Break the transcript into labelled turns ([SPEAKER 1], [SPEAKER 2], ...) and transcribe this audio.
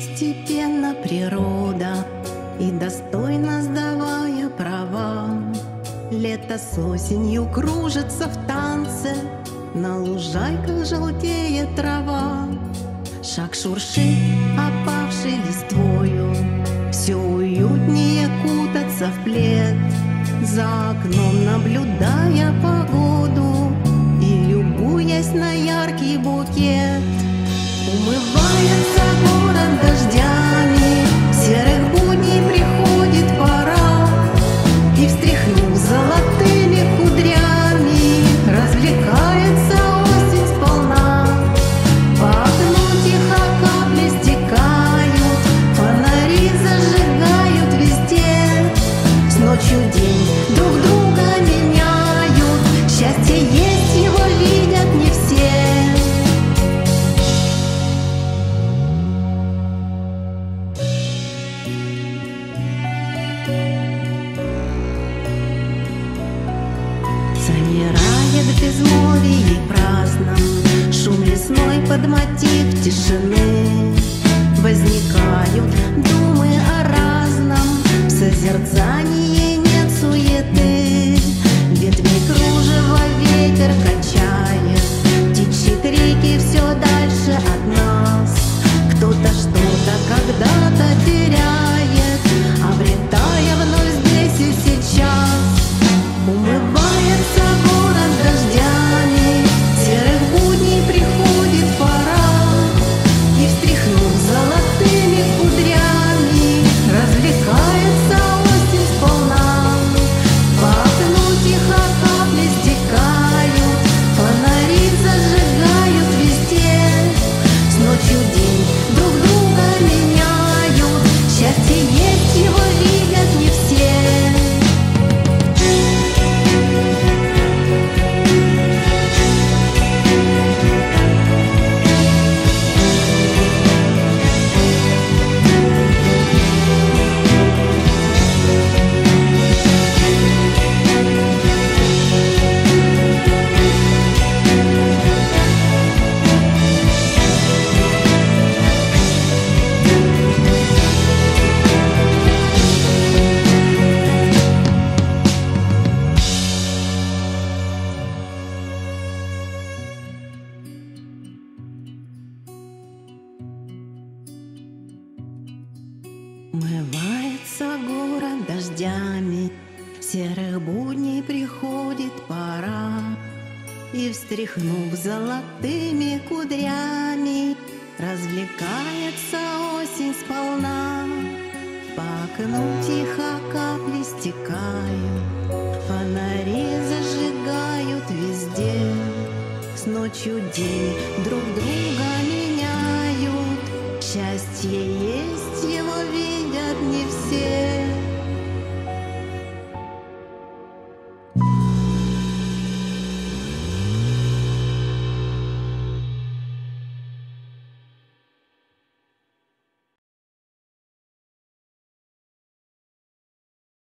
[SPEAKER 1] постепенно природа И достойно сдавая права. Лето с осенью кружится в танце На лужайках желтеет трава. Шаг шуршит опавшей листвою Все уютнее кутаться в плед. За окном наблюдая погоду И любуясь на яркий букет. Умывается Возникают думы о разном. В созерцании что-то когда-то теряет Умывается город дождями, Серых будней приходит пора, И, встряхнув золотыми кудрями, Развлекается осень сполна. По окну тихо капли стекают, Фонари зажигают везде, С ночью день друг друга меняют, Счастье есть 界。